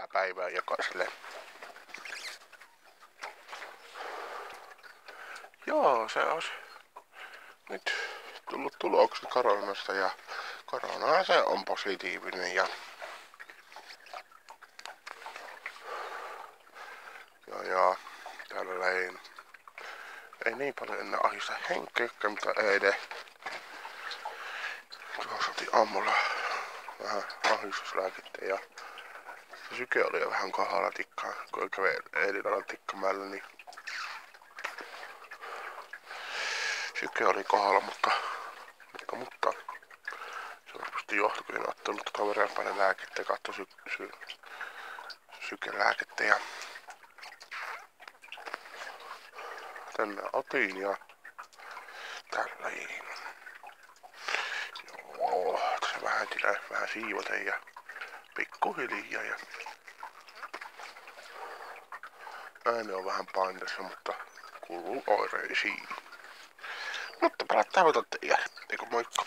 hyvää päivää jokaiselle. Joo, se olisi nyt tullut tulokset koronasta ja korona se on positiivinen ja ja, ja täällä ei, ei niin paljon enää ahista henkeä, mitä eilen. Tuossa aamulla vähän ahdistuslääkettä ja se syke oli jo vähän kohdalla tikkaa, kun kävi eilen tikkamällä, niin syke oli kohdalla, mutta, mutta, mutta se varmasti johtui, kun en ottanut tota verenpaine lääkettä ja katsoi sy, sy, sykelääkettä ja tänne otin ja tällä Joo, tässä vähän tilaa vähän siivota ja pikkuhiljaa ja ääni on vähän painessa, mutta kuuluu oireisiin. Mutta palataan teidän. Eikö moikka.